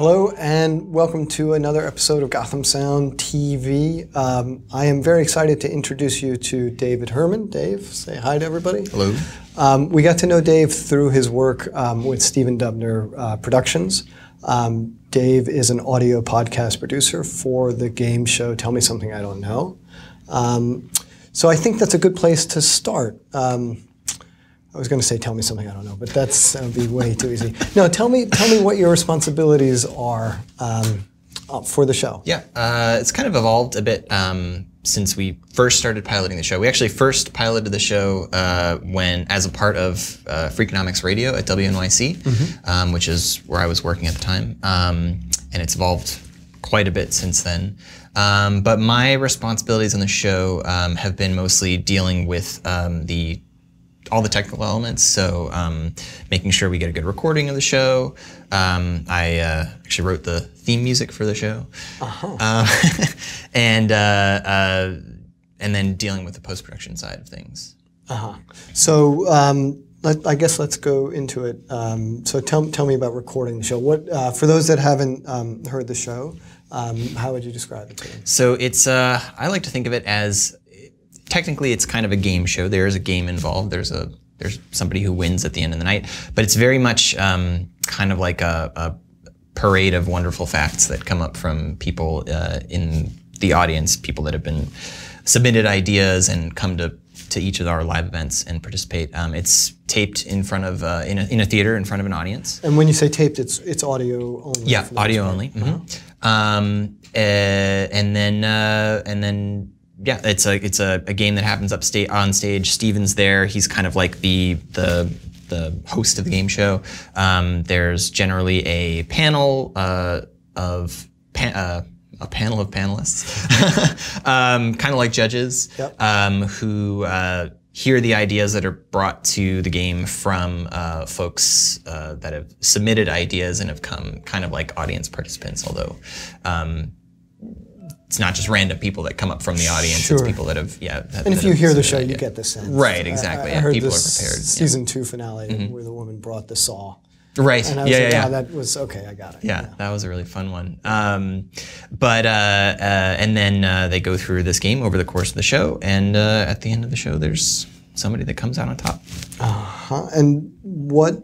Hello and welcome to another episode of Gotham Sound TV. Um, I am very excited to introduce you to David Herman. Dave, say hi to everybody. Hello. Um, we got to know Dave through his work um, with Stephen Dubner uh, Productions. Um, Dave is an audio podcast producer for the game show Tell Me Something I Don't Know. Um, so I think that's a good place to start. Um, I was going to say, tell me something I don't know, but that's that would be way too easy. No, tell me, tell me what your responsibilities are um, uh, for the show. Yeah, uh, it's kind of evolved a bit um, since we first started piloting the show. We actually first piloted the show uh, when, as a part of uh, Freakonomics Radio at WNYC, um, which is where I was working at the time, um, and it's evolved quite a bit since then. Um, but my responsibilities on the show um, have been mostly dealing with um, the all the technical elements. So um, making sure we get a good recording of the show. Um, I uh, actually wrote the theme music for the show, uh, and uh, uh, and then dealing with the post production side of things. So um, let, I guess let's go into it. Um, so tell, tell me about recording the show. What uh, for those that haven't um, heard the show, um, how would you describe it to them? So it's uh, I like to think of it as technically it's kind of a game show. There is a game involved. There's a there's somebody who wins at the end of the night, but it's very much um, kind of like a, a parade of wonderful facts that come up from people uh, in the audience, people that have been submitted ideas and come to to each of our live events and participate. Um, it's taped in front of uh, in, a, in a theater in front of an audience. And when you say taped, it's it's audio only. Yeah, audio only. part. mhm. Um, uh, and then uh, and then yeah, it's a it's a, a game that happens up sta- on stage. Stephen's there. He's kind of like the the the host of the game show. Um, there's generally a panel uh, of pa- uh, a panel of panelists, um, kind of like judges, Yep. um, who uh, hear the ideas that are brought to the game from uh, folks uh, that have submitted ideas and have come kind of like audience participants, although um, it's not just random people that come up from the audience, Sure. it's people that have, yeah. that- And if you hear the show, you get the sense. Right, exactly, I, I yeah, heard people are this prepared, yeah. Mm-hmm. Season two finale where the woman brought the saw, Right, and I yeah, was yeah, like, yeah. oh, that was okay. I got it. Yeah, that was a really fun one. Um, but uh, uh, and then uh, they go through this game over the course of the show, and uh, at the end of the show, there's somebody that comes out on top. Uh huh? And what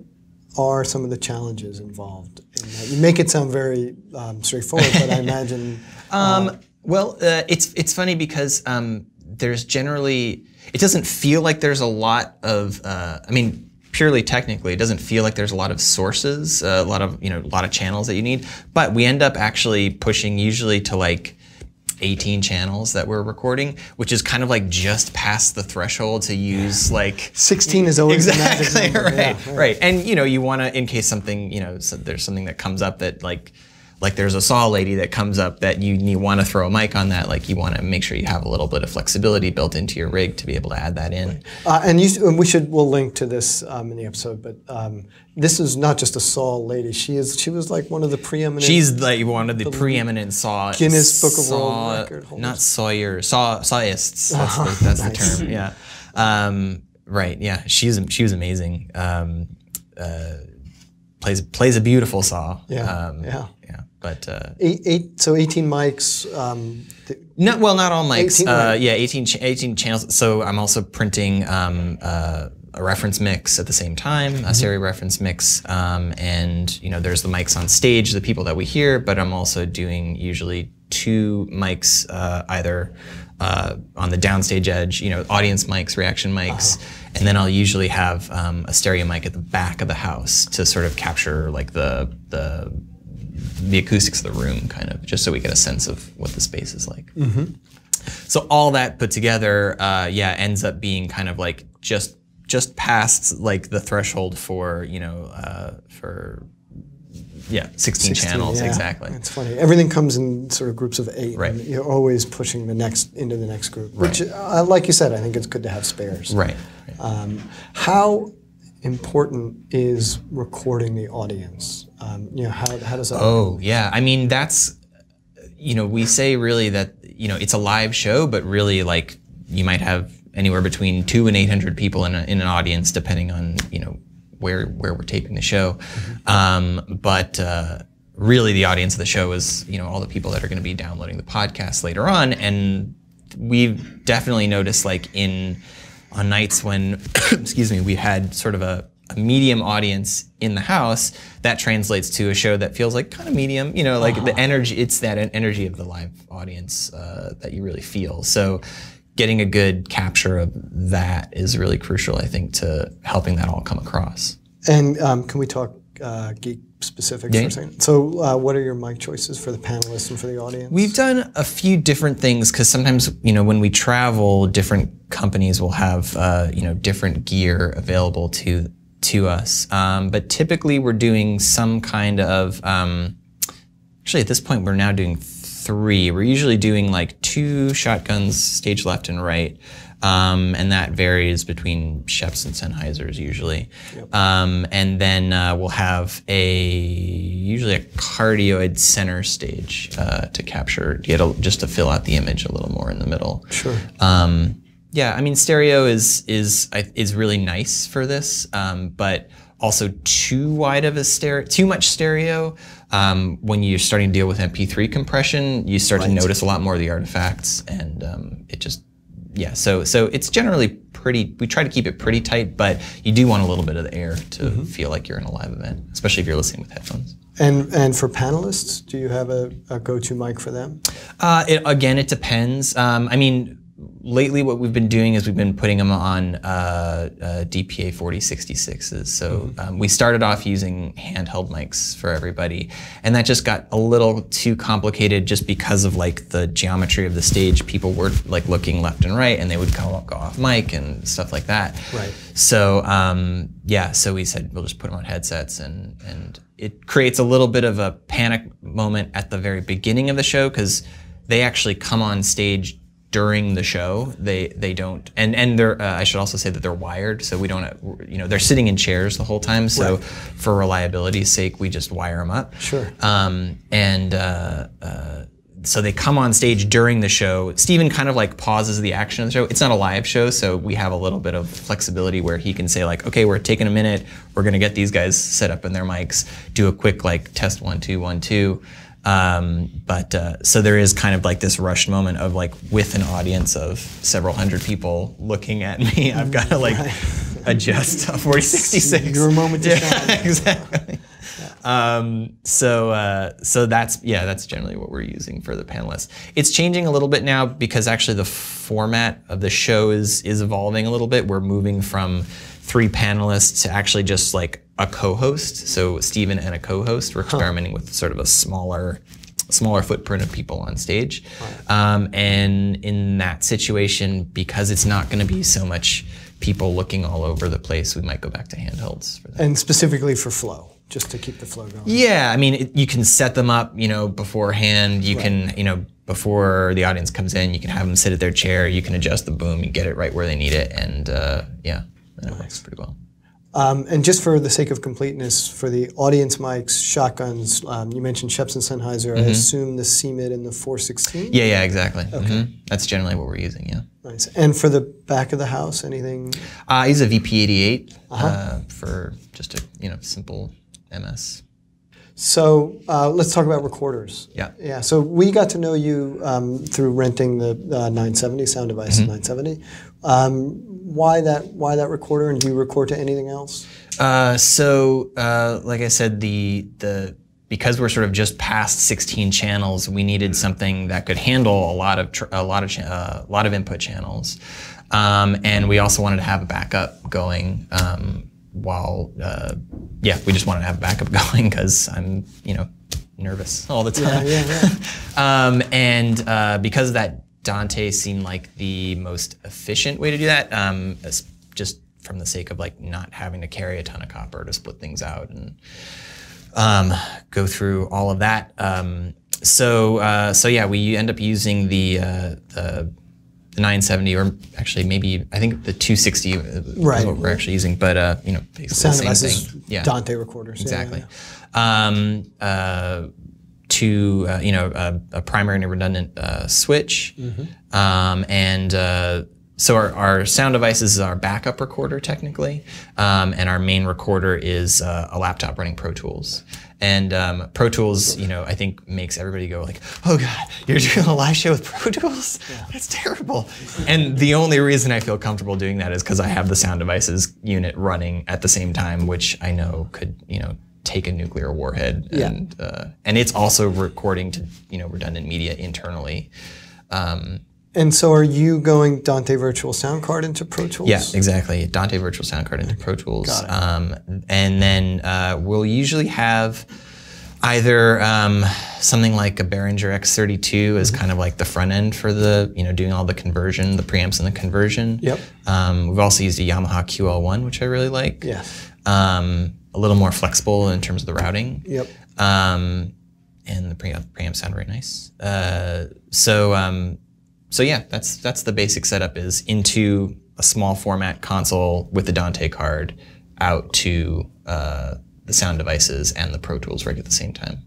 are some of the challenges involved in that? You make it sound very um, straightforward, but I imagine. Um, well, uh, it's it's funny because um, there's generally it doesn't feel like there's a lot of uh, I mean purely technically it doesn't feel like there's a lot of sources uh, a lot of you know a lot of channels that you need. But we end up actually pushing usually to like 18 channels that we're recording which is kind of like just past the threshold to use like 16 is always exactly right, Yeah, right and you know you want to in case something you know so there's something that comes up that like like there's a saw lady that comes up that you, you want to throw a mic on that like you want to make sure you have a little bit of flexibility built into your rig to be able to add that in Uh, and you, and we should we'll link to this um, in the episode, but um, this is not just a saw lady. She is she was like one of the preeminent. she's like one of the preeminent saw Guinness Book of World Record holders. not sawyer saw sawists that's the, that's the term yeah um, right yeah she's she was amazing um, uh, plays plays a beautiful saw Yeah, um, yeah. yeah but uh, eight, eight so 18 mics. Um, No, well, not all mics. 18, uh, yeah, 18, ch- 18 channels. So I'm also printing um, uh, a reference mix at the same time, Mm-hmm. a stereo reference mix, um, and you know, there's the mics on stage, the people that we hear, but I'm also doing usually two mics, uh, either uh, on the downstage edge, you know, audience mics, reaction mics, Uh-huh. and then I'll usually have um, a stereo mic at the back of the house to sort of capture like the the the acoustics of the room, kind of, just so we get a sense of what the space is like. So all that put together, uh, yeah, ends up being kind of like just just past like the threshold for you know uh, for yeah 16, 16, channels yeah. exactly. It's funny. Everything comes in sort of groups of eight. Right. and you're always pushing the next into the next group. right. Which, uh, like you said, I think it's good to have spares. Right. Um, how important is recording the audience? Um, you know, how, how does that? Oh yeah, I mean that's you know we say really that you know it's a live show, but really like you might have anywhere between two and eight hundred people in, a, in an audience, depending on you know where where we're taping the show. Um, but uh, really the audience of the show is you know all the people that are going to be downloading the podcast later on, and we've definitely noticed like in on nights when excuse me we had sort of a, a medium audience in the house that translates to a show that feels like kind of medium you know like the energy it's that en- energy of the live audience uh, that you really feel. So getting a good capture of that is really crucial i think to helping that all come across And um, can we talk uh, geek specifics for a second? So, uh, what are your mic choices for the panelists and for the audience? We've done a few different things because sometimes, you know, when we travel, different companies will have, uh, you know, different gear available to to us. Um, but typically, we're doing some kind of. Um, actually, at this point, we're now doing three. We're usually doing like two shotguns, stage left and right. Um, and that varies between Schoeps and Sennheisers usually. Um, and then uh, we'll have a usually a cardioid center stage uh, to capture, get a, just to fill out the image a little more in the middle. Sure. Um, yeah, I mean, stereo is is is really nice for this, um, but also too wide of a stereo, too much stereo. Um, when you're starting to deal with MP3 compression, you start to notice a lot more of the artifacts, and um, it just yeah. So so it's generally pretty. We try to keep it pretty tight, but you do want a little bit of the air to feel like you're in a live event, especially if you're listening with headphones. And and for panelists, do you have a, a go-to mic for them? Uh, it, again, it depends. Um, I mean, lately what we've been doing is we've been putting them on uh, uh, DPA 4066s. So um, we started off using handheld mics for everybody, and that just got a little too complicated just because of like the geometry of the stage. People were like looking left and right, and they would go, go off mic and stuff like that. Right. So um, yeah, so we said we'll just put them on headsets, and and it creates a little bit of a panic moment at the very beginning of the show because they actually come on stage during the show. They they don't, and and they're. Uh, I should also say that they're wired, so we don't. uh, You know, they're sitting in chairs the whole time. So Right. for reliability's sake, we just wire them up. Sure. Um, and uh, uh, so they come on stage during the show. Stephen kind of like pauses the action of the show. It's not a live show, so we have a little bit of flexibility where he can say like, okay, we're taking a minute. We're gonna get these guys set up in their mics, do a quick like test one two one two. Um, but uh, so there is kind of like this rushed moment of like with an audience of several hundred people looking at me, I've got to like adjust a 4066. Your moment to yeah, shine. exactly. Um, so uh, so that's yeah, that's generally what we're using for the panelists. It's changing a little bit now because actually the format of the show is is evolving a little bit. We're moving from three panelists to actually just like a co-host. So Stephen and a co-host. We're experimenting with sort of a smaller smaller footprint of people on stage. Um, and in that situation, because it's not going to be so much people looking all over the place, we might go back to handhelds for that. And specifically for flow, just to keep the flow going. Yeah, I mean, it, you can set them up, you know, beforehand. You can, you know, before the audience comes in, you can have them sit at their chair. You can adjust the boom and get it right where they need it, and uh, yeah, and it works pretty well. Um, and just for the sake of completeness, for the audience mics, shotguns, um, you mentioned Schoeps and Sennheiser. I assume the CMIT and the 416. Mm-hmm. Yeah, yeah, exactly. Mhm. That's generally what we're using. Yeah. Nice. And for the back of the house, anything? Uh, I use a VP88 uh for just a you know simple MS. So uh, let's talk about recorders. Yeah. Yeah. So we got to know you um, through renting the uh, 970 Sound Device Mm-hmm. 970. Um, why that? Why that recorder? And do you record to anything else? Uh, so, uh, like I said, the the because we're sort of just past 16 channels, we needed something that could handle a lot of tr- a lot of cha- uh, a lot of input channels, um, and we also wanted to have a backup going. While, uh, yeah, we just wanted to have a backup going because I'm, you know, nervous all the time. Yeah, yeah, um, and uh, because of that, Dante seemed like the most efficient way to do that. Um, just from the sake of like not having to carry a ton of copper to split things out and um, go through all of that. Um, so uh, so yeah, we end up using the uh, the the 970 or actually maybe I think the 260 is Right. what we're actually using, but uh, you know basically Sound the same thing. Yeah. Dante recorders. yeah, yeah, Exactly. Um, uh, to uh, you know a, a primary and a redundant uh, switch, Mm-hmm. um, and uh, so our, our sound devices is our backup recorder technically, um, and our main recorder is uh, a laptop running Pro Tools. And um, Pro Tools, you know, I think makes everybody go like, "Oh God, you're doing a live show with Pro Tools? That's terrible." And the only reason I feel comfortable doing that is because I have the sound devices unit running at the same time, which I know could, you know, take a nuclear warhead, Yeah. and uh, and it's also recording to, you know, redundant media internally. Um, And so, are you going Dante Virtual Sound Card into Pro Tools? Yeah, exactly. Dante Virtual Sound Card into Pro Tools. Got it. Um, and then uh, we'll usually have either um, something like a Behringer X32 as Mm-hmm. kind of like the front end for the, you know, doing all the conversion, the preamps and the conversion. Yep. Um, we've also used a Yamaha QL1, which I really like. Yes. Um, a little more flexible in terms of the routing. Yep. Um, and the preamp, preamps sound very nice. Uh, so, um, so yeah, that's that's the basic setup. Is into a small format console with the Dante card out to uh, the sound devices and the Pro Tools rig at the same time.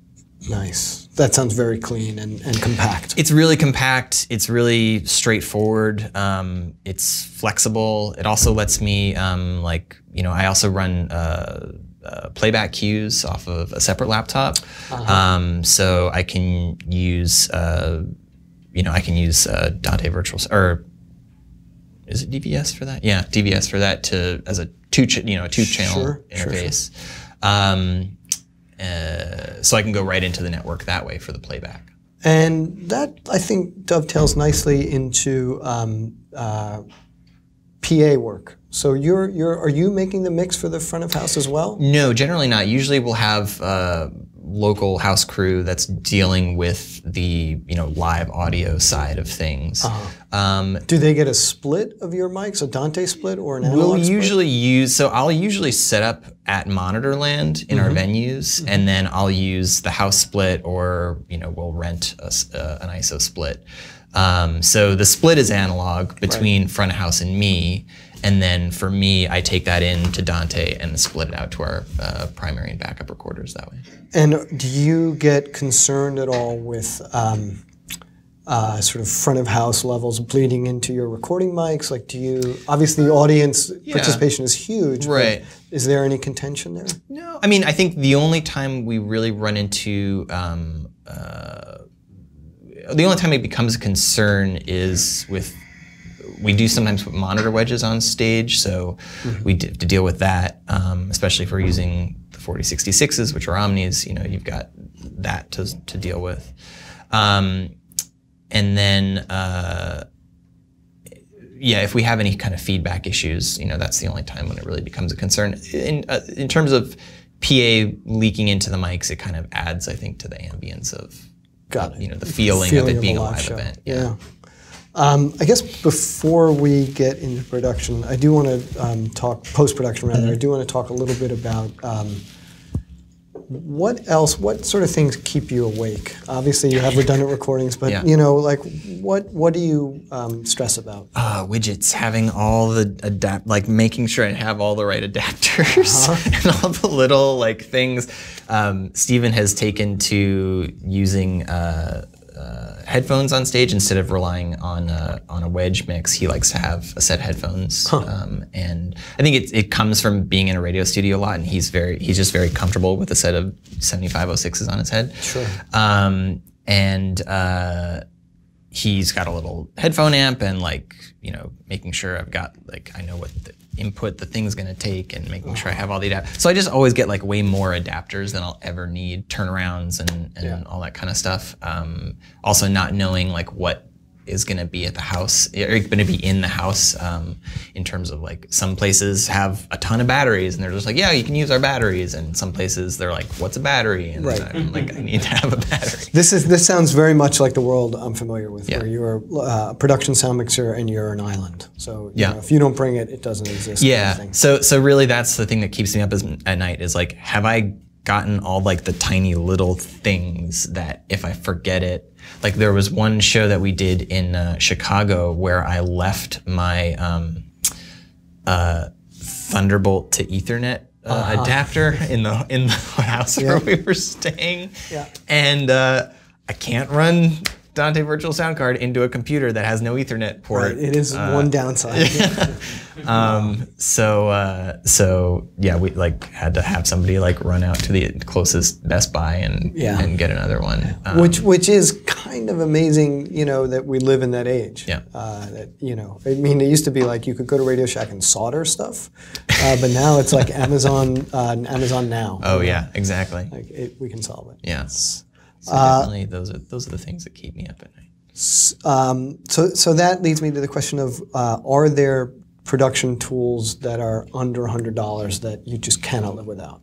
Nice. That sounds very clean and, and compact. It's really compact. It's really straightforward. Um, it's flexible. It also lets me um, like you know I also run uh, uh, playback cues off of a separate laptop, um, so I can use uh, you know I can use uh, Dante Virtual or is it DVS for that? Yeah, DVS for that to as a two you know a two channel Sure, sure, sure. interface. Um, uh, so I can go right into the network that way for the playback. And that, I think, dovetails nicely into um, uh, PA work. So you're, you're, are you making the mix for the front of house as well? No, generally not. Usually we'll have uh, local house crew that's dealing with the you know live audio side of things. Um, Do they get a split of your mics, a Dante split or an analog we'll split? usually use so I'll usually set up at Monitorland in our venues, and then I'll use the house split, or you know we'll rent a uh, an ISO split. Um, so the split is analog between front of house and me, and then for me, I take that in to Dante and split it out to our uh, primary and backup recorders that way. And do you get concerned at all with um, uh, sort of front of house levels bleeding into your recording mics? Like, do you obviously the audience participation is huge, but Right. Is there any contention there? No, I mean, I think the only time we really run into um, uh, the only time it becomes a concern is with we do sometimes put monitor wedges on stage, so we d- have to deal with that, um, especially if we're using the 4066s, which are Omnis. You know, you've got that to, to deal with. Um, and then, uh, yeah, if we have any kind of feedback issues, you know, that's the only time when it really becomes a concern. In, uh, in terms of PA leaking into the mics, it kind of adds, I think, to the ambience of, Got it. you know, the feeling, Feeling of of it being a a live live event. Yeah. Um, I guess before we get into production, I do want to um, talk post production rather. Mm-hmm. I do want to talk a little bit about um, what else, what sort of things keep you awake. Obviously, you have redundant recordings, but Yeah. you know, like what what do you um, stress about? uh, widgets, having all the adapt, like making sure I have all the right adapters and all the little like things. Um, Stephen has taken to using uh, uh, headphones on stage instead of relying on a, on a wedge mix. He likes to have a set of headphones, um, and I think it, it comes from being in a radio studio a lot. And he's very he's just very comfortable with a set of 7506s on his head. Sure. Um, and uh, he's got a little headphone amp and like you know making sure I've got like I know what the input the thing's gonna take and making sure I have all the adapt. So I just always get like way more adapters than I'll ever need, turnarounds and and Yeah. all that kind of stuff. Um, also not knowing like what is going to be at the house or going to be in the house um, in terms of like some places have a ton of batteries and they're just like yeah you can use our batteries and some places they're like what's a battery and Right. I'm like I need to have a battery This is this sounds very much like the world I'm familiar with, Yeah. where you're uh, a production sound mixer and you're an island. So you Yeah. know, if you don't bring it, it doesn't exist. kind of Yeah. So so really that's the thing that keeps me up as, at night is like have I gotten all like the tiny little things that if I forget it like there was one show that we did in uh, Chicago where I left my um, uh, Thunderbolt to Ethernet uh, adapter in the in the house where we were staying. Yeah. And uh, I can't run Dante virtual sound card into a computer that has no Ethernet port. Right, it is one downside. Um, so uh, so yeah, we like had to have somebody like run out to the closest Best Buy and Yeah. and get another one. Um, which which is kind of amazing, you know, that we live in that age. Yeah. Uh, that you know, I mean, it used to be like you could go to Radio Shack and solder stuff, uh, but now it's like Amazon, uh, Amazon Now. oh yeah, exactly. Like it, we can solve it. Yeah. So Uh, definitely, those are those are the things that keep me up at night. Um, so so that leads me to the question of: uh, Are there production tools that are under hundred dollars that you just cannot live without?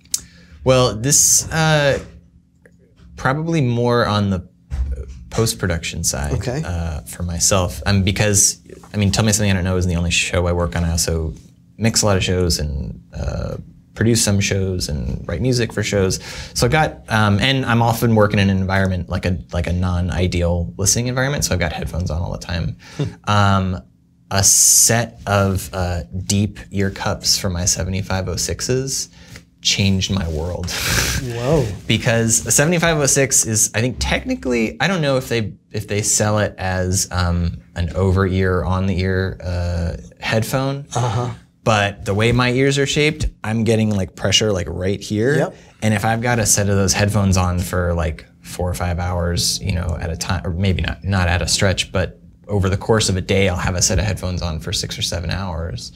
Well, this uh, probably more on the post production side Okay. uh, for myself, um, because I mean, tell me something I don't know isn't the only show I work on. I also mix a lot of shows and uh, produce some shows and write music for shows. So I've got, um, and I'm often working in an environment like a like a non-ideal listening environment. So I've got headphones on all the time. um, a set of uh, deep ear cups for my 7506s changed my world. Whoa! because a 7506 is I think technically I don't know if they if they sell it as um, an over ear on the ear uh, headphone. Uh-huh. But the way my ears are shaped, I'm getting like pressure like right here. Yep. And if I've got a set of those headphones on for like four or five hours, you know, at a time, or maybe not not at a stretch, but over the course of a day, I'll have a set of headphones on for six or seven hours.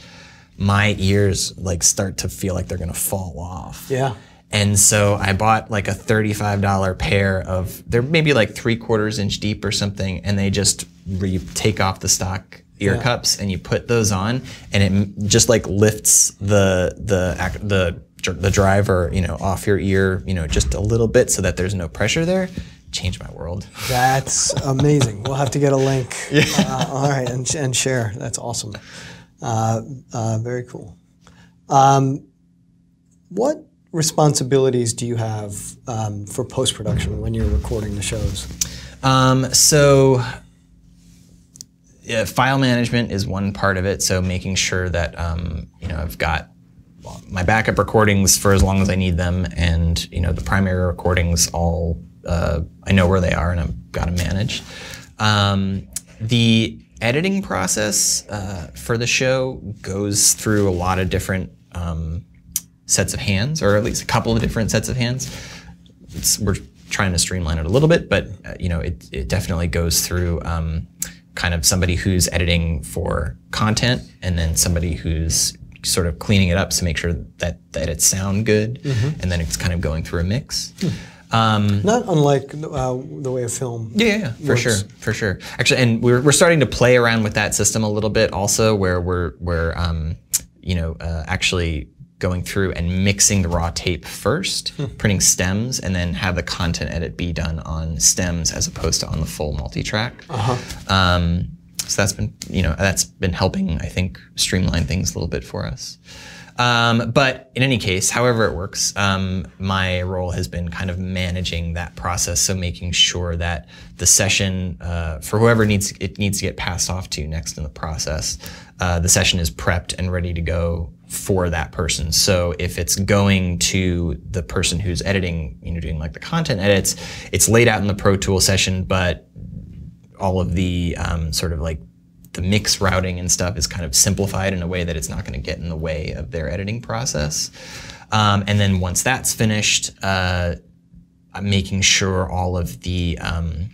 My ears like start to feel like they're gonna fall off. Yeah. And so I bought like a $35 pair of, they're maybe like three quarters inch deep or something, and they just, you take off the stock ear Yeah. cups and you put those on, and it just like lifts the, the, the, the driver, you know, off your ear, you know, just a little bit so that there's no pressure there. Changed my world. That's amazing. we'll have to get a link. Uh, all right, and, and share. That's awesome. Uh, uh, very cool. Um, what responsibilities do you have um, for post production when you're recording the shows? Um, so, yeah, file management is one part of it. So making sure that um, you know I've got my backup recordings for as long as I need them, and you know the primary recordings all uh, I know where they are and I've got them managed. Um, the editing process uh, for the show goes through a lot of different um, sets of hands, or at least a couple of different sets of hands it's, we're trying to streamline it a little bit, but uh, you know, it, it definitely goes through um, kind of somebody who's editing for content, and then somebody who's sort of cleaning it up to make sure that that it sound good, and then it's kind of going through a mix. Um, Not unlike uh, the way a film. yeah, yeah, yeah, for sure, for sure. Actually, and we're, we're starting to play around with that system a little bit also, where we're we're um, you know uh, actually going through and mixing the raw tape first, printing stems, and then have the content edit be done on stems as opposed to on the full multi-track. Um, so that's been you know that's been helping I think streamline things a little bit for us. Um, but in any case, however it works, um, my role has been kind of managing that process. So making sure that the session uh, for whoever needs it needs to get passed off to next in the process, uh, the session is prepped and ready to go for that person. So if it's going to the person who's editing, you know, doing like the content edits, it's laid out in the Pro Tool session, but all of the um, sort of like the mix routing and stuff is kind of simplified in a way that it's not going to get in the way of their editing process. Um, and then once that's finished, uh, making sure all of the um,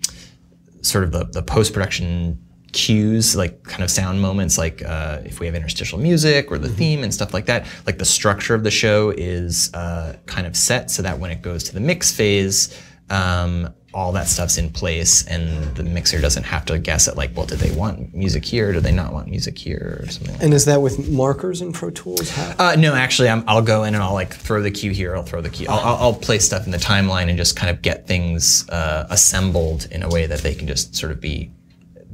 sort of the, the post production cues, like kind of sound moments, like uh, if we have interstitial music or the theme and stuff like that, like the structure of the show is uh, kind of set so that when it goes to the mix phase, um, all that stuff's in place and the mixer doesn't have to guess at like, well, did they want music here? Do they not want music here or something like? And is that with markers in Pro Tools? Uh, no, actually, I'm, I'll go in and I'll like throw the cue here. I'll throw the cue. I'll, I'll, I'll place stuff in the timeline and just kind of get things uh, assembled in a way that they can just sort of be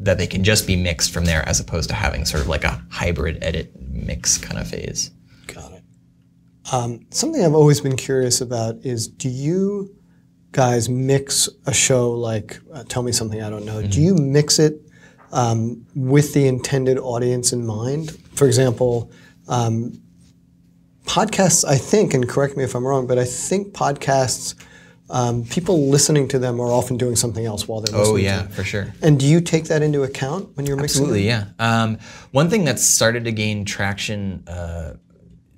that they can just be mixed from there, as opposed to having sort of like a hybrid edit mix kind of phase. Got it. Um, something I've always been curious about is do you guys mix a show like uh, Tell Me Something I Don't Know? Do you mix it um, with the intended audience in mind? For example, um, podcasts, I think, and correct me if I'm wrong, but I think podcasts um, people listening to them are often doing something else while they're listening. Oh to yeah, them. for sure. And do you take that into account when you're mixing? Absolutely, yeah. Um, one thing that's started to gain traction uh,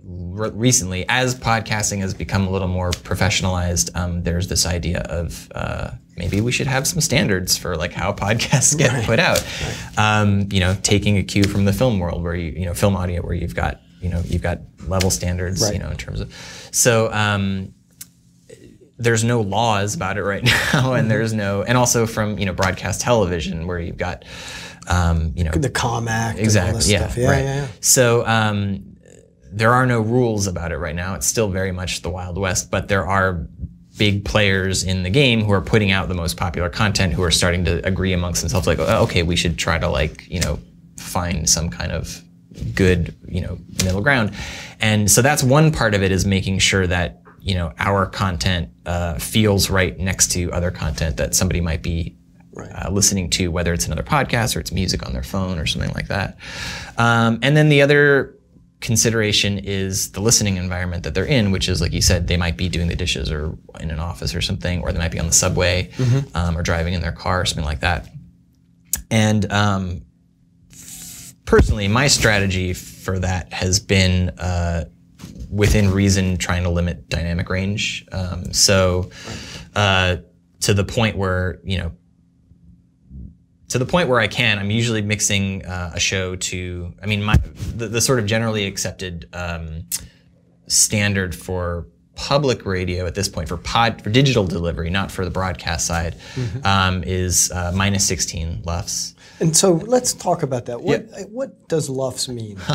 re- recently, as podcasting has become a little more professionalized, um, there's this idea of uh, maybe we should have some standards for like how podcasts get put out. Um, you know, taking a cue from the film world, where you you know film audio, where you've got you know you've got level standards, Right. you know, in terms of so. Um, there's no laws about it right now, and there's no, and also from you know broadcast television where you've got, um, you know, The CALM Act. And all exactly, this yeah, Stuff. Yeah, right. yeah, yeah. So um, there are no rules about it right now. It's still very much the Wild West, but there are big players in the game who are putting out the most popular content who are starting to agree amongst themselves like oh, okay we should try to like you know find some kind of good you know middle ground and so that's one part of it is making sure that you know our content uh, feels right next to other content that somebody might be uh, listening to whether it's another podcast or it's music on their phone or something like that. Um, and then the other consideration is the listening environment that they're in, which is like you said, they might be doing the dishes or in an office or something, or they might be on the subway um, or driving in their car or something like that. And um, personally, my strategy for that has been uh, within reason trying to limit dynamic range. Um, so uh, to the point where you know to the point where I can, I'm usually mixing uh, a show to. I mean, my the, the sort of generally accepted um, standard for public radio at this point for pod for digital delivery, not for the broadcast side, um, is uh, minus 16 LUFS. And so let's talk about that. What what does LUFS mean?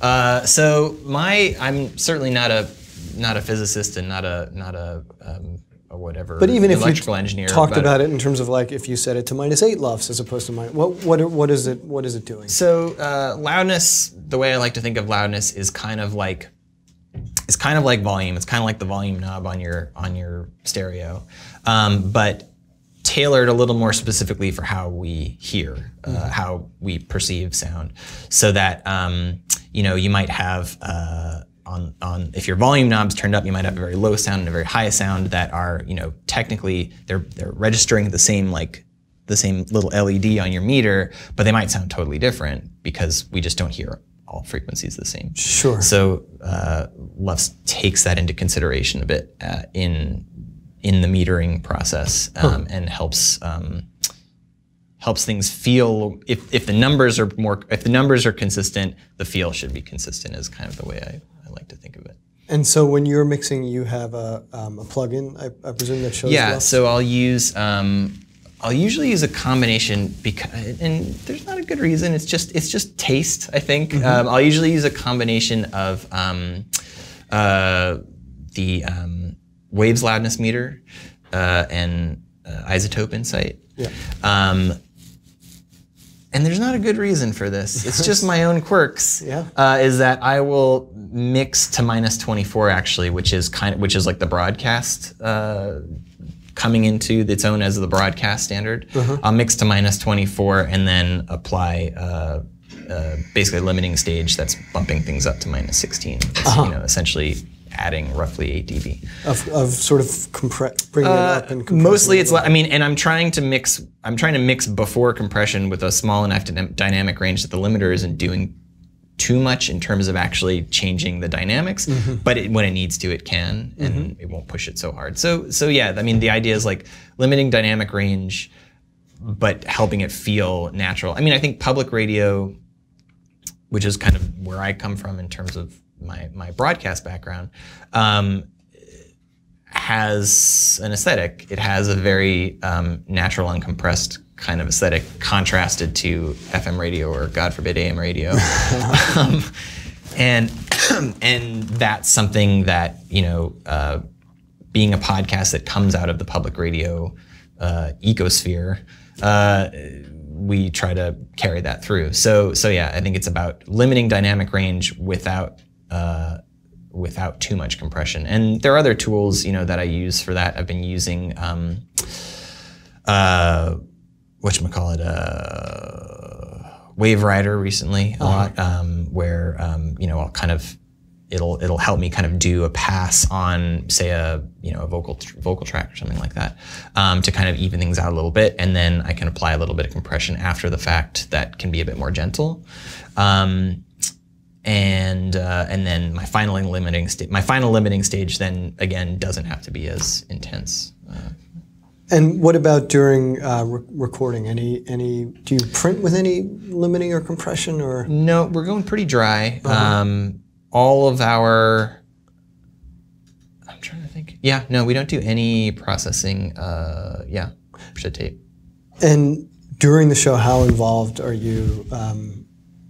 Uh, so my, I'm certainly not a not a physicist and not a not a, um, a whatever. But even if you electrical engineer talked about it in terms of like if you set it to minus eight LUFS as opposed to minus, what what what is it what is it doing? So uh, loudness, the way I like to think of loudness is kind of like it's kind of like volume. It's kind of like the volume knob on your on your stereo, um, but tailored a little more specifically for how we hear, uh, how we perceive sound, so that um, you know you might have. Uh, on, on if your volume knob's turned up, you might have a very low sound and a very high sound that are you know technically they're they're registering the same like the same little LED on your meter, but they might sound totally different because we just don't hear all frequencies the same. Sure. So uh, LUFS takes that into consideration a bit uh, in in the metering process um, and helps um, helps things feel if, if the numbers are more if the numbers are consistent, the feel should be consistent. Is kind of the way I, I like to think of it. And so when you're mixing, you have a um, a plugin, I, I presume that shows. Yeah, so I'll use um, I'll usually use a combination because and there's not a good reason. It's just it's just taste. I think um, I'll usually use a combination of um, uh, the um, waves loudness meter uh, and uh, iZotope Insight. Yeah. Um, and there's not a good reason for this. It's just my own quirks. Yeah. Uh, is that I will mix to minus 24 actually, which is kind of which is like the broadcast uh, coming into its own as the broadcast standard. I'll mix to minus 24 and then apply. Uh, uh, basically, a limiting stage that's bumping things up to minus 16. It's, You know, essentially adding roughly 8 dB. of, of sort of compre- bringing it up and compressing Uh, Mostly it's, I mean, and I'm trying to mix, I'm trying to mix before compression with a small enough dyna- dynamic range that the limiter isn't doing too much in terms of actually changing the dynamics, but it, when it needs to, it can, and it won't push it so hard. So, so yeah, I mean, the idea is like limiting dynamic range, but helping it feel natural. I mean, I think public radio, which is kind of where I come from in terms of my my broadcast background, um, has an aesthetic. It has a very um, natural, uncompressed kind of aesthetic, contrasted to FM radio or, God forbid, AM radio. um, and and that's something that you know, uh, being a podcast that comes out of the public radio uh, ecosphere. Uh, we try to carry that through. So, so yeah, I think it's about limiting dynamic range without uh, without too much compression. And there are other tools, you know, that I use for that. I've been using um, uh, what call it, uh, Wave Rider recently a lot, um, where um, you know I'll kind of it'll it'll help me kind of do a pass on say a you know a vocal tr- vocal track or something like that um, to kind of even things out a little bit, and then I can apply a little bit of compression after the fact that can be a bit more gentle. Um, and uh, and then my final limiting sta- my final limiting stage then again doesn't have to be as intense. Uh, And what about during uh, re- recording? Any any do you print with any limiting or compression or? No, we're going pretty dry. Um, all of our. I'm trying to think. Yeah, no, we don't do any processing. Uh, yeah, shit tape. And during the show, how involved are you um,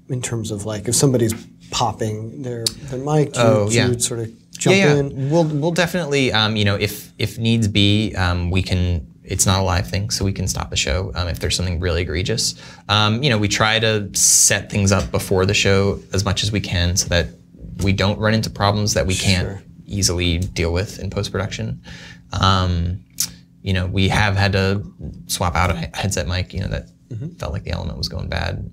in terms of like if somebody's popping their their mic, to, Oh, yeah. you sort of jump yeah, yeah. in? We'll we'll definitely um, you know if if needs be um, we can. It's not a live thing, so we can stop the show um, if there's something really egregious. Um, you know, we try to set things up before the show as much as we can, so that we don't run into problems that we can't Sure. easily deal with in post production. Um, you know, we have had to swap out a headset mic. You know, that felt like the element was going bad.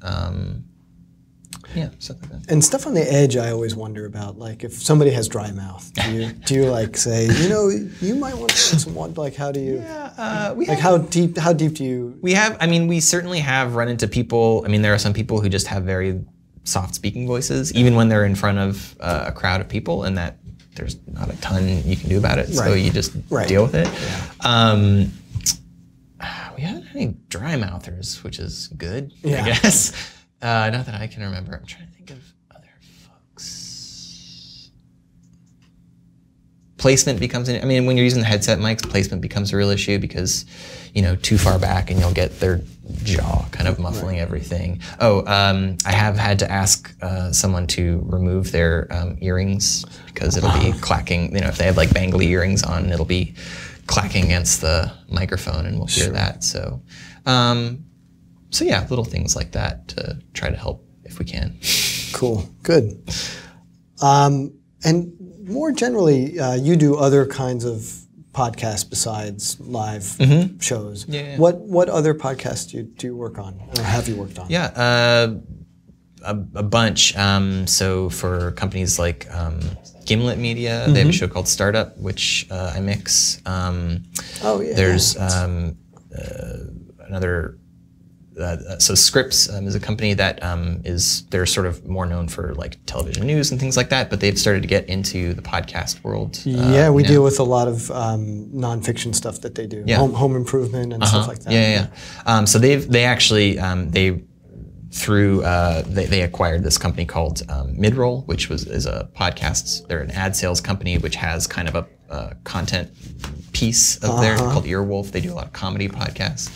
Yeah, stuff like that. And stuff on the edge, I always wonder about. Like if somebody has dry mouth, do you do you like say, you know, you might want to put some water? Like how do you? Uh, we Like how deep? How deep do you? We have, I mean, we certainly have run into people. I mean, there are some people who just have very soft speaking voices, even when they're in front of uh, a crowd of people, and that there's not a ton you can do about it. So you just Right. deal with it. Um, we haven't had any dry mouthers, which is good, Yeah. I guess. Uh, not that I can remember. I'm trying to think of other folks. Placement becomes an. I mean, when you're using the headset mics, placement becomes a real issue because, you know, too far back and you'll get their jaw kind of muffling everything. Oh, um, I have had to ask uh, someone to remove their um, earrings because it'll be clacking. You know, if they have like bangly earrings on, it'll be clacking against the microphone, and we'll hear that. So, um, so yeah, little things like that to try to help if we can. Cool. Good. Um, and more generally, uh, you do other kinds of podcasts besides live shows. Mm-hmm. Yeah, yeah. What What other podcasts do you, do you work on, or have you worked on? Yeah, uh, a, a bunch. Um, so for companies like um, Gimlet Media, they have a show called Startup, which uh, I mix. Um, Oh yeah. there's um, uh, another. Uh, so Scripps um, is a company that um, is they're sort of more known for like television news and things like that, but they've started to get into the podcast world. uh, yeah, we you know. deal with a lot of um, nonfiction stuff that they do, Yeah. home, home improvement and stuff like that. Uh-huh. Yeah, yeah. yeah. Um, so they've they actually um, they through uh, they, they acquired this company called um, Midroll, which was is a podcast. They're an ad sales company which has kind of a uh, content piece of theirs Uh-huh. called Earwolf. They do a lot of comedy podcasts.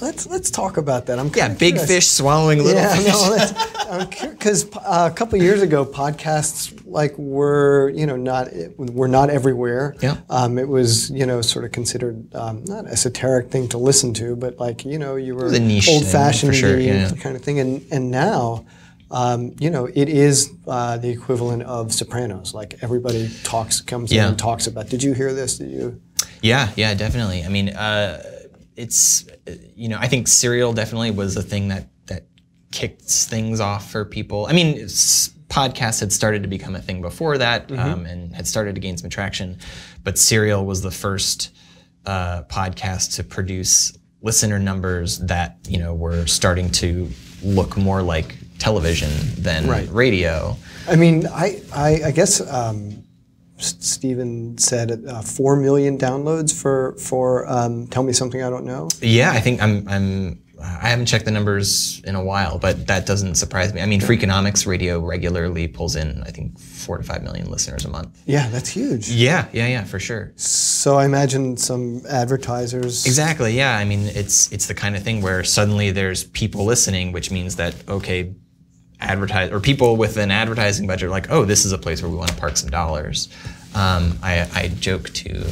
Let's let's talk about that. I'm yeah, big curious. fish swallowing little Yeah, fish. no, because uh, a couple years ago, podcasts like were you know not were not everywhere. Yeah. Um, it was you know sort of considered um, not esoteric thing to listen to, but like you know you were old fashioned sure, yeah. kind of thing, and and now. Um, you know, it is uh, the equivalent of Sopranos. Like everybody talks, comes in and talks about. Did you hear this? Did you? Yeah, yeah, definitely. I mean, uh, it's you know, I think Serial definitely was a thing that that kicked things off for people. I mean, podcasts had started to become a thing before that, um, and had started to gain some traction, but Serial was the first uh, podcast to produce listener numbers that you know were starting to look more like television than Right. radio. I mean, I I, I guess um, S- Stephen said uh, four million downloads for for um, Tell Me Something I Don't Know. Yeah, I think I'm. I'm. I haven't checked the numbers in a while, but that doesn't surprise me. I mean, Freakonomics Radio regularly pulls in, I think, four to five million listeners a month. Yeah, that's huge. Yeah, yeah, yeah, for sure. So I imagine some advertisers. Exactly. Yeah. I mean, it's it's the kind of thing where suddenly there's people listening, which means that okay, advertise or people with an advertising budget are like, oh, this is a place where we want to park some dollars. Um, I I joke to,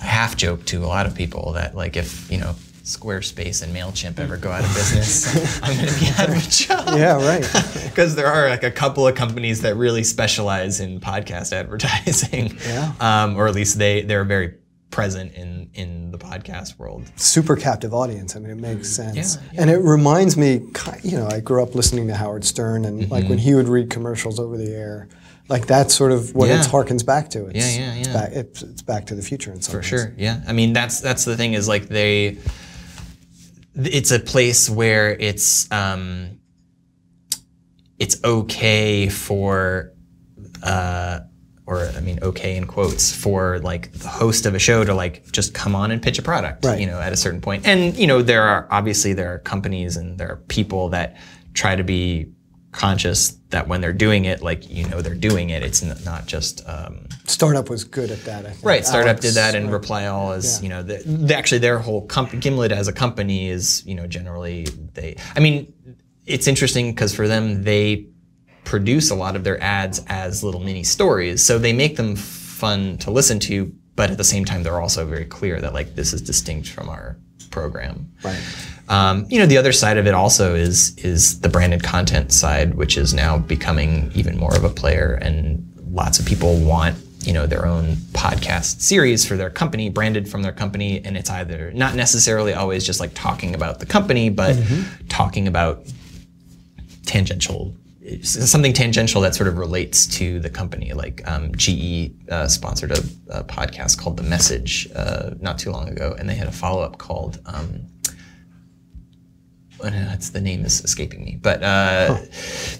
I half joke to a lot of people that like if you know Squarespace and Mailchimp ever go out of business, I'm going to be out of a job. Yeah, right. Because there are like a couple of companies that really specialize in podcast advertising, Yeah. um, or at least they they're very present in in the podcast world. Super captive audience. I mean, it makes sense. Yeah, And it reminds me, you know, I grew up listening to Howard Stern, and like Mm-hmm. when he would read commercials over the air. Like that's sort of what Yeah. it harkens back to. It's, Yeah, yeah, It's yeah. back, it's, it's back to the future in some For ways. sure, yeah. I mean, that's that's the thing is like they. It's a place where it's um, it's okay for, uh, or I mean, okay in quotes for like the host of a show to like just come on and pitch a product, Right. you know, at a certain point. And you know, there are obviously there are companies and there are people that try to be conscious that when they're doing it, like you know, they're doing it. It's not just. Um, Startup was good at that. I think. Right, startup Alex, did that, and. Reply All is Yeah. you know the, the- actually their whole comp- Gimlet as a company is you know generally they. I mean, it's interesting because for them they produce a lot of their ads as little mini stories, so they make them fun to listen to, but at the same time they're also very clear that like this is distinct from our program. Right. Um, you know, the other side of it also is is the branded content side, which is now becoming even more of a player, and lots of people want you know their own podcast series for their company, branded from their company, and it's either not necessarily always just like talking about the company, but talking about tangential something tangential that sort of relates to the company. Like um, GE uh, sponsored a, a podcast called The Message uh, not too long ago, and they had a follow up called. Um, that's the name is escaping me, but uh,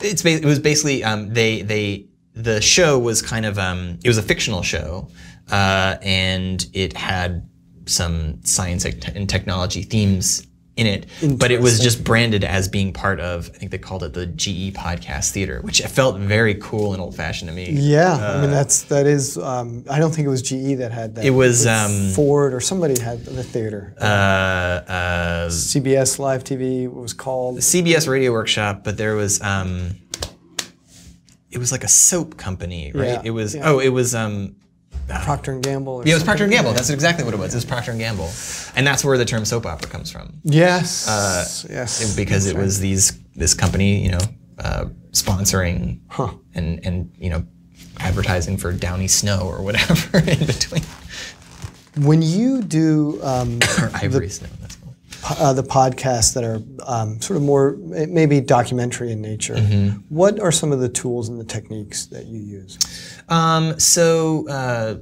it's it was basically um, they they the show was kind of um, it was a fictional show, uh, and it had some science and technology themes in it, but it was just branded as being part of I think they called it the GE Podcast Theater, which felt very cool and old fashioned to me. Yeah, I mean that's that is. Um, I don't think it was GE that had that. It was, um, Ford or somebody had the theater. Uh, uh, CBS Live TV it was called. CBS Radio Workshop, but there was um, it was like a soap company, right? Yeah, it was yeah. oh, it was um, Procter and Gamble. Yeah, it was Procter and. Gamble. That's exactly what it was. It was Procter and Gamble, and that's where the term soap opera comes from, Yes. yes. because that's it right. was these this company, you know, uh, sponsoring Huh. and and you know, advertising for Downy Snow or whatever in between, When you do um, or Ivory Snow. That's cool. uh, the podcasts that are um, sort of more maybe documentary in nature, Mm-hmm. what are some of the tools and the techniques that you use? Um, so uh,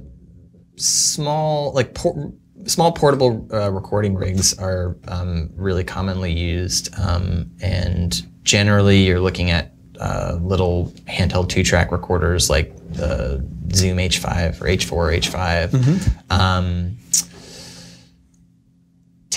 small, like por- small portable uh, recording rigs are um, really commonly used, um, and generally you're looking at uh, little handheld two-track recorders like the Zoom H5 or H4 or H5. Um,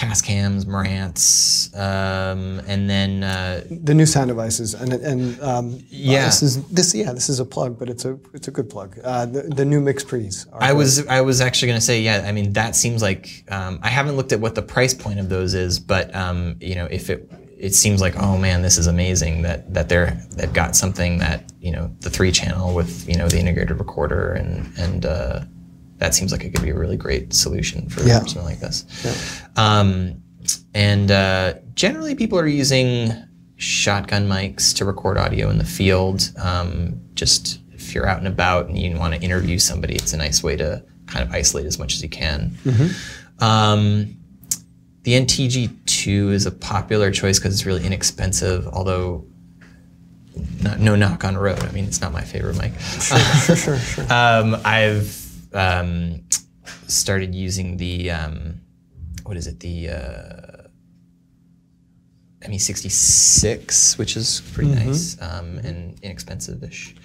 Tascams, Marantz, um, and then uh, The new sound devices and and um, Yeah. this is this yeah this is a plug, but it's a it's a good plug. Uh, the, the new Mix Pre's. I great. was I was actually going to say yeah. I mean that seems like um, I haven't looked at what the price point of those is, but um, you know if it it seems like oh man this is amazing that that they're they've got something that you know the three channel with you know the integrated recorder and and uh, that seems like it could be a really great solution for Yeah. something like this. Um, and uh, generally people are using shotgun mics to record audio in the field. Um, just if you're out and about and you want to interview somebody, it's a nice way to kind of isolate as much as you can. Um, the NTG2 is a popular choice because it's really inexpensive, although not, no knock on Rode. I mean, it's not my favorite mic. sure sure sure. Um, I've um, started using the um, what is it? The uh, ME66, which is pretty nice um, and inexpensive-ish.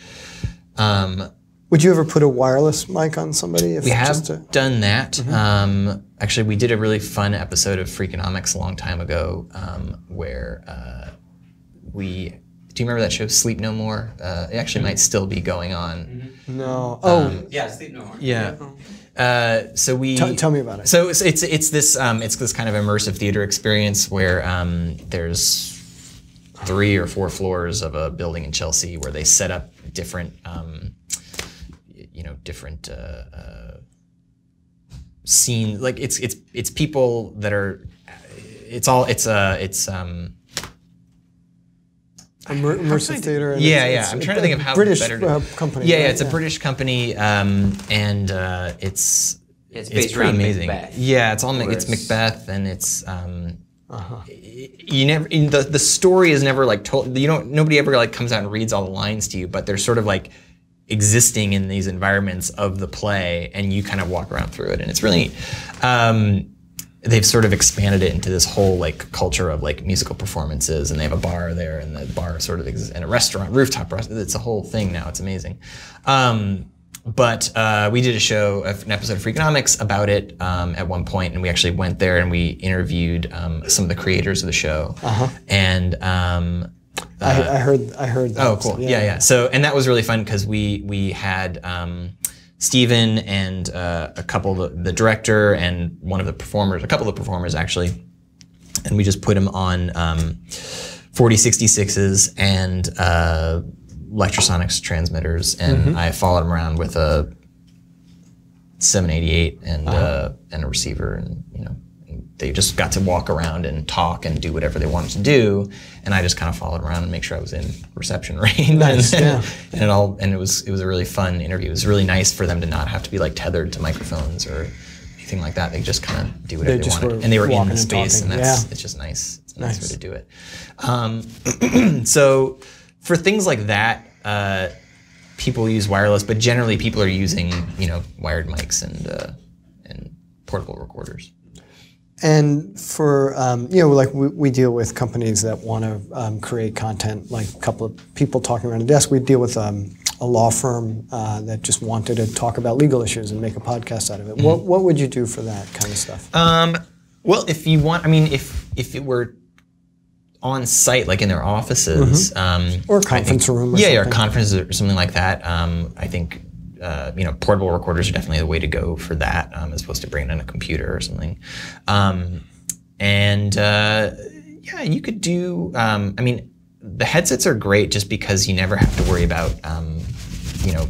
Um, Would you ever put a wireless mic on somebody? If we have just to, done that. Um, actually, we did a really fun episode of Freakonomics a long time ago, um, where uh, we. Do you remember that show, Sleep No More? Uh, it actually might still be going on. no. Oh, Yeah, sleep no more. Yeah. Uh, so we Tell- tell me about it. So it's it's, it's this um, it's this kind of immersive theater experience where um, there's three or four floors of a building in Chelsea where they set up different um, you know different uh, uh, scene like it's it's it's people that are it's all it's uh it's um immer- immersive theater. and yeah, it's- yeah. it's I'm trying to think of how British better to. uh, company. Yeah, yeah. right? It's a British company, um, and uh, it's It's it's pretty amazing. Macbeth. Yeah, it's all Mac- it's Macbeth, and it's um, Uh-huh. you never in the the story is never like told. You don't nobody ever like comes out and reads all the lines to you, but they're sort of like existing in these environments of the play, and you kind of walk around through it, and it's really. Um, they've sort of expanded it into this whole like culture of like musical performances and they have a bar there and the bar sort of exists and a restaurant rooftop restaurant it's a whole thing now it's amazing um, but uh, we did a show an episode of freakonomics about it um, at one point and we actually went there and we interviewed um, some of the creators of the show Uh-huh. and um, I, I heard. I heard. That. Oh, cool. Yeah, yeah. So, and that was really fun because we we had um, Stephen and uh, a couple of the, the director and one of the performers, a couple of the performers actually, and we just put him on um, 4066s and uh, Lectrosonics transmitters, and I followed him around with a 788 and uh, and a receiver, and you know. And They just got to walk around and talk and do whatever they wanted to do, and I just kind of followed around and make sure I was in reception range. Nice, and, yeah. and it all and it was it was a really fun interview. It was really nice for them to not have to be like tethered to microphones or anything like that. They just kind of do whatever They they, wanted, and they were in the space, talking. and that's Yeah. it's just nice. It's a nice, Nice. way to do it. Um, so for things like that. Uh, people use wireless, but generally people are using you know wired mics and uh, and portable recorders. And for um, you know, like we, we deal with companies that want to um, create content, like a couple of people talking around a desk. We deal with um, a law firm uh, that just wanted to talk about legal issues and make a podcast out of it. What what would you do for that kind of stuff? Um, well, if you want, I mean, if if it were on site, like in their offices, um, Mm-hmm. Or a I think- conference room or yeah, yeah, or something. conference or something like that. Um, I think uh, you know portable recorders are definitely the way to go for that, um, as opposed to bringing in a computer or something. Um, and uh, yeah, you could do. Um, I mean, the headsets are great just because you never have to worry about um, you know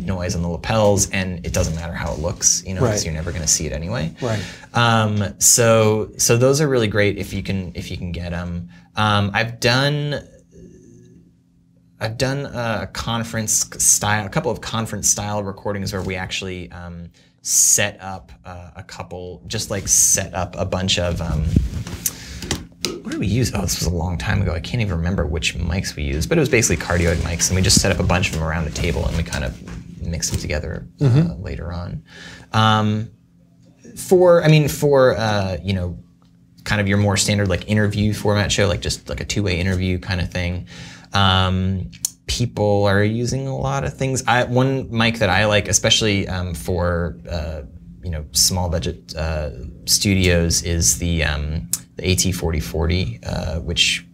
noise on the lapels, and it doesn't matter how it looks. You know, 'cause Right. you're never going to see it anyway. Right. Um, so so those are really great if you can if you can get them. Um, I've done I've done a conference style, a couple of conference style recordings where we actually um, set up uh, a couple, just like set up a bunch of. Um, what did we use? Oh, this was a long time ago. I can't even remember which mics we used, but it was basically cardioid mics, and we just set up a bunch of them around the table, and we kind of mixed them together uh, later on. Um, for, I mean, for uh, you know, kind of your more standard like interview format show, like just like a two-way interview kind of thing. Um, people are using a lot of things. I, one mic that I like, especially um, for uh, you know small budget uh, studios, is the um, the AT4040, uh, which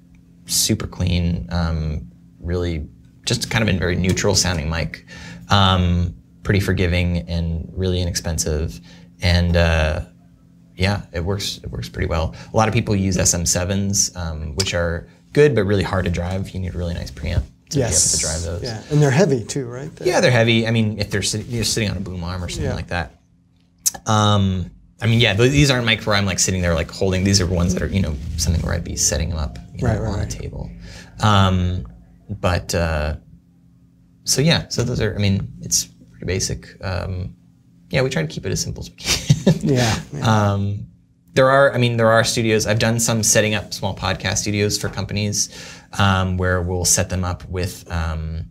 super clean, um, really just kind of a very neutral sounding mic, um, pretty forgiving and really inexpensive, and uh, yeah, it works. It works pretty well. A lot of people use SM7s, um, which are good but really hard to drive. You need a really nice preamp to yes. be able to drive those. Yeah, and they're heavy too, right? Yeah, they're heavy. I mean, if they're sit- you're sitting on a boom arm or something Yeah. like that. Um, I mean, yeah, these aren't mics where I'm like sitting there like holding. These are ones that are you know something where I'd be setting them up you know, Right, right, on right. a table. Um, but uh, so yeah, so those are. I mean, it's pretty basic. Um, yeah, we try to keep it as simple as we can. Yeah. yeah. Um, there are, I mean, there are studios. I've done some setting up small podcast studios for companies um, where we'll set them up with um,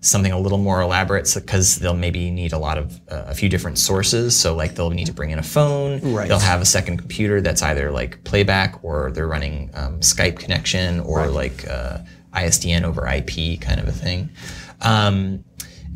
something a little more elaborate because they'll maybe need a lot of uh, a few different sources. So like they'll need to bring in a phone. Right. They'll have a second computer that's either like playback or they're running um, Skype connection or like uh, ISDN over IP kind of a thing. Um,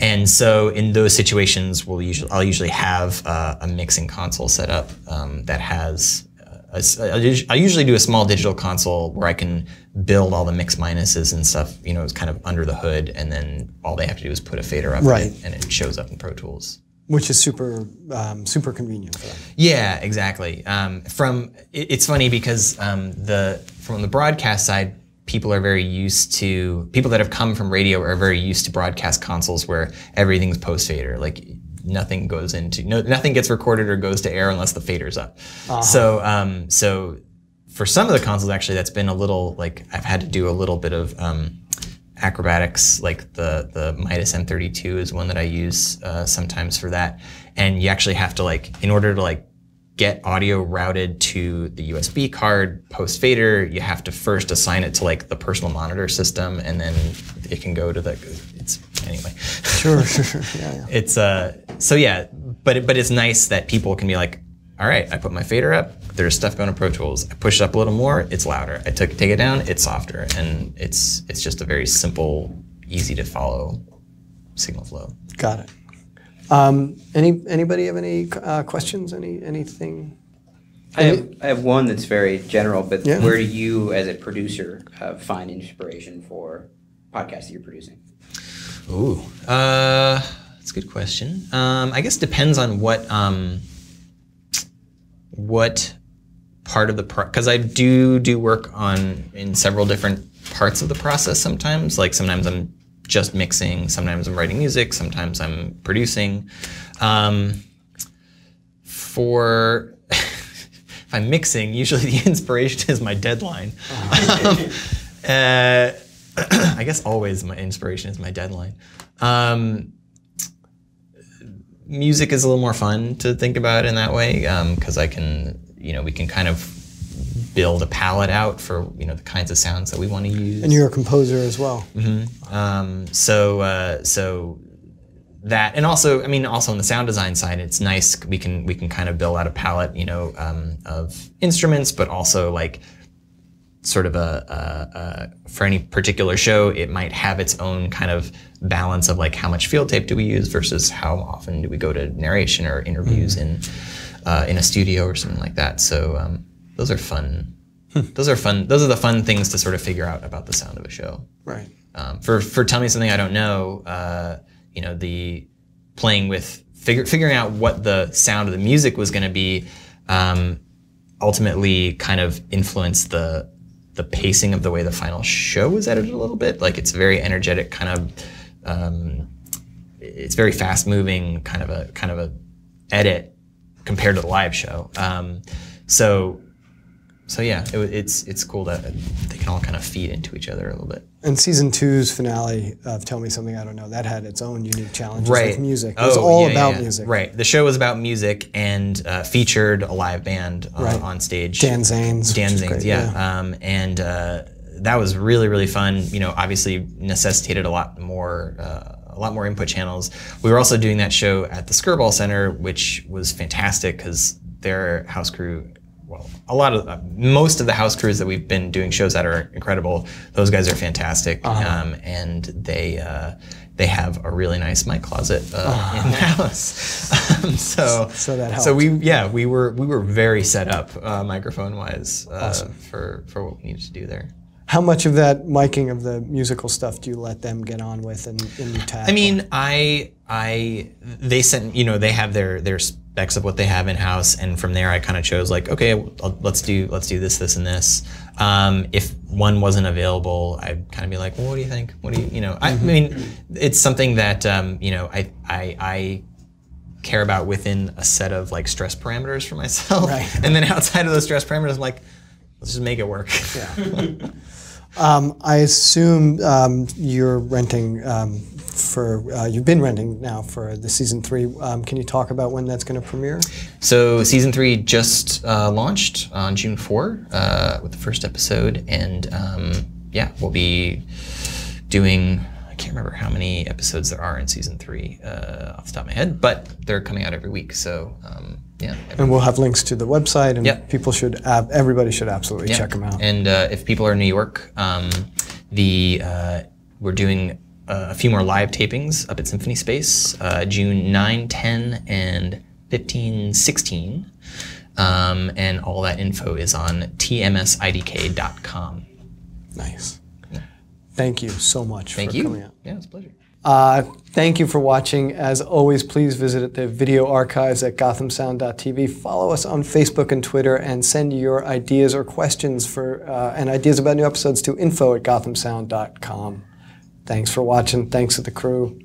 and so in those situations, we'll usually I'll usually have uh, a mixing console set up um, that has. uh, a s- I'll us- I usually do a small digital console where I can build all the mix minuses and stuff. You know, it's kind of under the hood, and then all they have to do is put a fader up, Right. and it shows up in Pro Tools. Which is super um, super convenient for them. Yeah, exactly. Um, from it, it's funny because um, the from the broadcast side, people are very used to people that have come from radio are very used to broadcast consoles where everything's post fader. Like nothing goes into no nothing gets recorded or goes to air unless the fader's up. So um, so for some of the consoles actually that's been a little like I've had to do a little bit of um, acrobatics like the the Midas M32 is one that I use uh, sometimes for that and you actually have to like in order to like get audio routed to the USB card post fader you have to first assign it to like the personal monitor system and then it can go to the it's anyway. Sure, sure, sure. Yeah, yeah. it's uh so yeah, but it, but it's nice that people can be like, all right, I put my fader up. There's stuff going to Pro Tools. I push it up a little more. It's louder. I took take it down. It's softer, and it's it's just a very simple, easy to follow signal flow. Got it. Um, any anybody have any uh, questions? Any anything? I have, I have one that's very general, but Yeah. where do you, as a producer, uh, find inspiration for podcasts that you're producing? Ooh, uh, that's a good question. Um, I guess depends on what um, what part of the because I do do work on in several different parts of the process. Sometimes, like sometimes I'm just mixing, sometimes I'm writing music, sometimes I'm producing. Um, for if I'm mixing, usually the inspiration is my deadline. Um, uh, I guess always my inspiration is my deadline. Um, music is a little more fun to think about in that way because I can, you know, we can kind of build a palette out for you know the kinds of sounds that we want to use. And you're a composer as well. Um, so uh, so that and also I mean also on the sound design side it's nice we can we can kind of build out a palette you know um, of instruments but also like sort of a, a, a for any particular show it might have its own kind of balance of like how much field tape do we use versus how often do we go to narration or interviews in uh, in a studio or something like that so um, those are fun those are fun those are the fun things to sort of figure out about the sound of a show Right. um, for for tell me something I don't know. Uh, you know, the playing with figure, figuring out what the sound of the music was going to be, um, ultimately kind of influenced the the pacing of the way the final show was edited a little bit. Like it's very energetic, kind of. Um, it's very fast moving, kind of a kind of a edit compared to the live show. Um, so. So yeah, it, it's it's cool that they can all kind of feed into each other a little bit. And season two's finale of Tell Me Something I Don't Know that had its own unique challenges right. with music. It was Oh, all yeah, yeah, about yeah. music. Right. The show was about music and uh, featured a live band uh, Right. on stage. Dan Zanes. Dan Zanes, great, yeah. Um, and uh, that was really really fun. You know, obviously necessitated a lot more. Uh, a lot more input channels. We were also doing that show at the Skirball Center, which was fantastic because their house crew, well, a lot of uh, most of the house crews that we've been doing shows at are incredible. Those guys are fantastic, Uh-huh. um, and they uh, they have a really nice mic closet uh, in the house. um, so So that so we yeah we were we were very set up uh, microphone wise uh, for for what we needed to do there. How much of that miking of the musical stuff do you let them get on with and, and you tag? I mean, I I they sent you know they have their their specs of what they have in house, and from there I kind of chose like okay, I'll, let's do let's do this this and this. Um, if one wasn't available, I'd kind of be like, well, what do you think? What do you you know? I, I mean, it's something that um, you know I I. I care about within a set of like stress parameters for myself Right. and then outside of those stress parameters i'm like let's just make it work Um, I assume um, you're renting um, for, uh, you've been renting now for the season three. Um, can you talk about when that's going to premiere? So season three just uh, launched on June 4 uh, with the first episode, and um, yeah, we'll be doing. I can't remember how many episodes there are in season three uh, off the top of my head, but they're coming out every week. So um, yeah, And we'll have links to the website, and Yep. people should, ab- everybody should absolutely yeah. check them out. And uh, if people are in New York, um, the uh, we're doing uh, a few more live tapings up at Symphony Space, uh, June 9, 10, and 15, 16. Um, and all that info is on tmsidk.com. Nice. Thank you so much Thank for you. coming out. Yeah, it's a pleasure. Uh, thank you for watching. As always, please visit the video archives at gothamsound.tv. Follow us on Facebook and Twitter, and send your ideas or questions for uh, and ideas about new episodes to info at gothamsound.com. Thanks for watching. Thanks to the crew.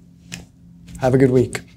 Have a good week.